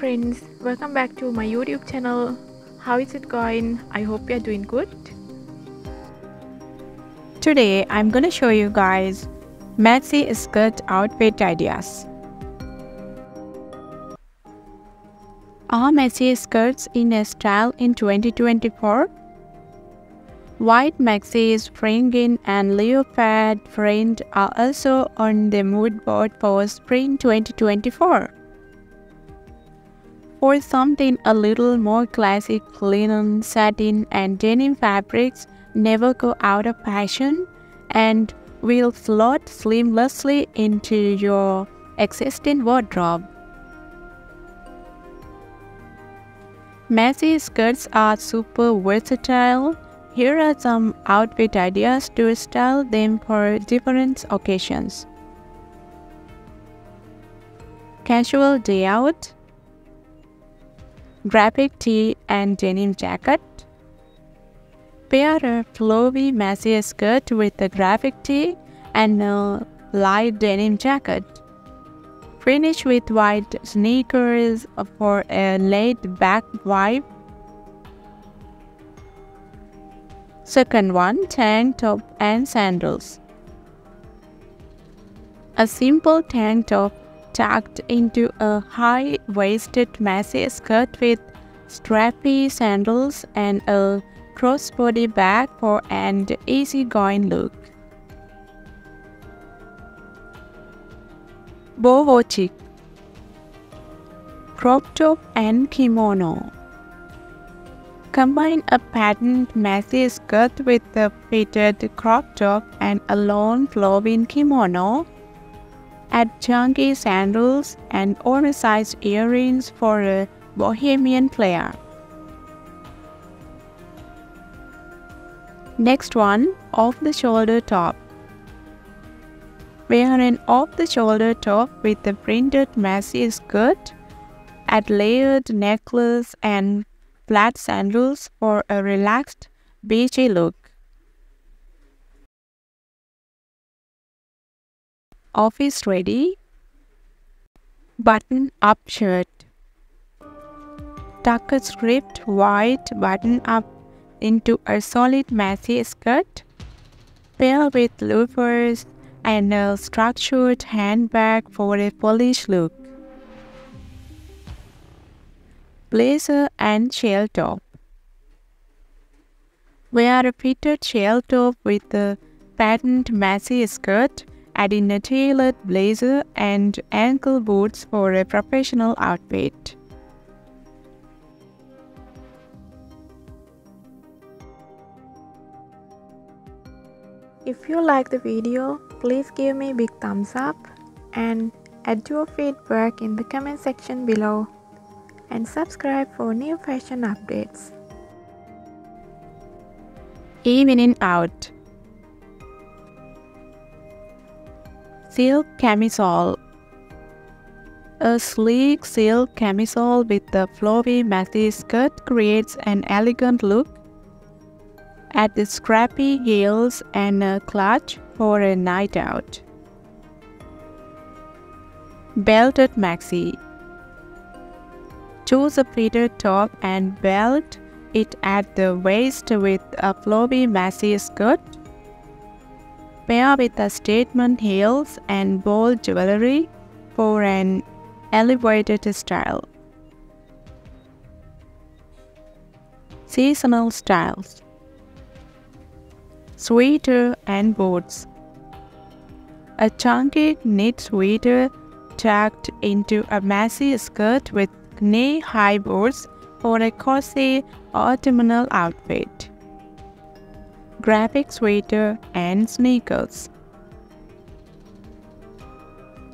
friends, welcome back to my YouTube channel. How is it going? I hope you're doing good. Today I'm gonna show you guys maxi skirt outfit ideas. Are maxi skirts in a style in 2024? White maxis, fringing and leopard print are also on the mood board for spring 2024. For something a little more classic, linen, satin and denim fabrics never go out of fashion and will slot seamlessly into your existing wardrobe. Maxi skirts are super versatile here are some outfit ideas to style them for different occasions. Casual day out, graphic tee and denim jacket. Pair a flowy maxi skirt with a graphic tee and a light denim jacket. Finish with white sneakers for a laid back vibe Second one, tank top and sandals. A simple tank top tucked into a high-waisted maxi skirt with strappy sandals and a crossbody bag for an easygoing look. Boho chic Crop top and kimono Combine a patterned maxi skirt with a fitted crop top and a long flowing kimono. Add chunky sandals and oversized earrings for a bohemian flair. Next one, off-the-shoulder top. Wear an off-the-shoulder top with a printed maxi skirt, add layered necklace and flat sandals for a relaxed, beachy look. Office ready button up shirt. Tuck a striped white button up into a solid maxi skirt. Pair with loafers and a structured handbag for a polished look blazer and shell top. Wear a fitted shell top with a patterned maxi skirt, adding a tailored blazer and ankle boots for a professional outfit. If you like the video, please give me a big thumbs up and add your feedback in the comment section below and subscribe for new fashion updates. Evening out Silk camisole A sleek silk camisole with a flowy maxi skirt creates an elegant look. Add the strappy heels and a clutch for a night out. Belted maxi Choose a pleated top and belt it at the waist with a flowy maxi skirt. Pair with a statement heels and bold jewelry for an elevated style. Seasonal styles Sweater and boots A chunky knit sweater tucked into a maxi skirt with knee-high boots for a cozy autumnal outfit. Graphic sweater and sneakers.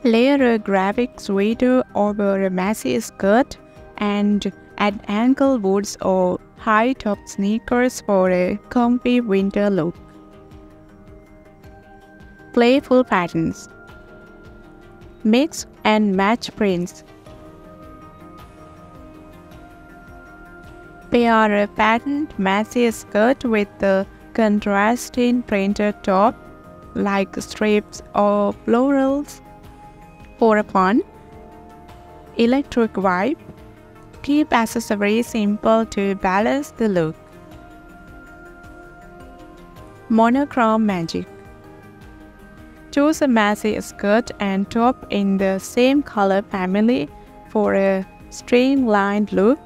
Layer a graphic sweater over a maxi skirt and add ankle boots or high-top sneakers for a comfy winter look. Playful patterns. Mix and match prints Pair a patterned maxi skirt with a contrasting printed top like strips or florals for a fun, electric vibe. Keep accessories simple to balance the look. Monochrome Magic Choose a maxi skirt and top in the same color family for a streamlined look.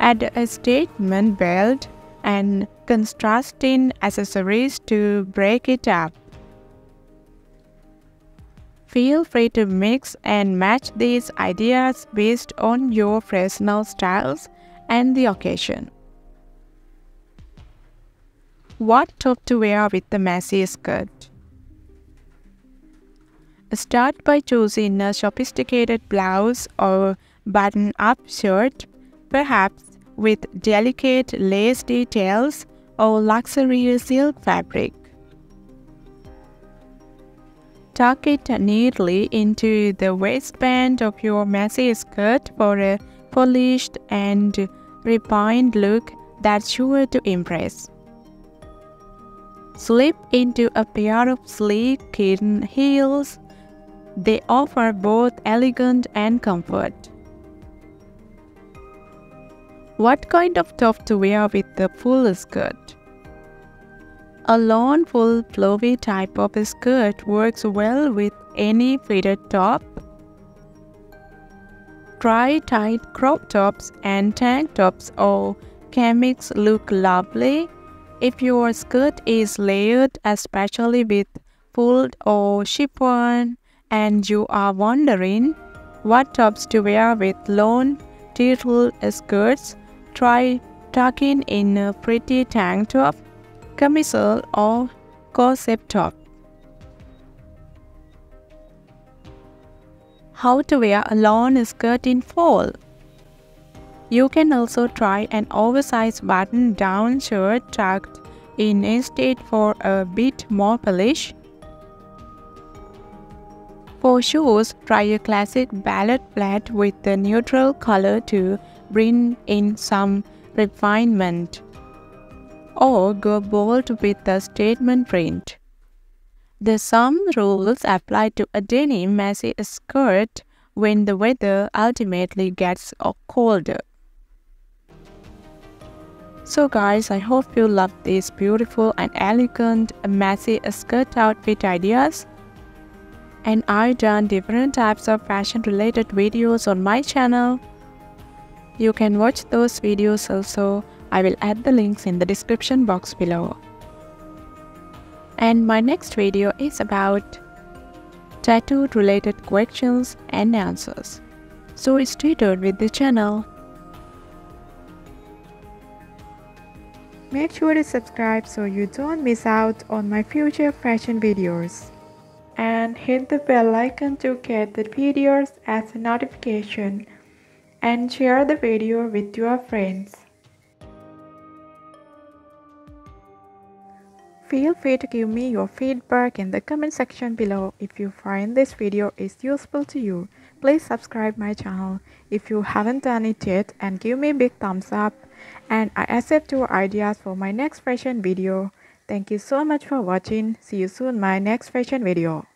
Add a statement belt and contrasting accessories to break it up. Feel free to mix and match these ideas based on your personal styles and the occasion. What top to wear with the maxi skirt? Start by choosing a sophisticated blouse or button-up shirt, perhaps with delicate lace details or luxurious silk fabric. Tuck it neatly into the waistband of your maxi skirt for a polished and refined look that's sure to impress. Slip into a pair of sleek kitten heels they offer both elegance and comfort. What kind of top to wear with the full skirt? A long full flowy type of skirt works well with any fitted top. Try tight crop tops and tank tops or camis look lovely if your skirt is layered especially with fold or chiffon and you are wondering what tops to wear with long tulle skirts, try tucking in a pretty tank top, camisole or corset top. How to wear a long skirt in fall. You can also try an oversized button-down shirt tucked in instead for a bit more polish. For shoes, try a classic ballet flat with a neutral color to bring in some refinement. Or go bold with a statement print. The same rules apply to a denim maxi skirt when the weather ultimately gets colder. So guys, I hope you love these beautiful and elegant maxi skirt outfit ideas and I've done different types of fashion related videos on my channel. You can watch those videos also. I will add the links in the description box below. And my next video is about tattoo related questions and answers. So stay tuned with the channel. Make sure to subscribe so you don't miss out on my future fashion videos and hit the bell icon to get the videos as a notification and share the video with your friends. Feel free to give me your feedback in the comment section below. If you find this video is useful to you, please subscribe my channel if you haven't done it yet and give me big thumbs up and I accept your ideas for my next fashion video. Thank you so much for watching. See you soon my next fashion video.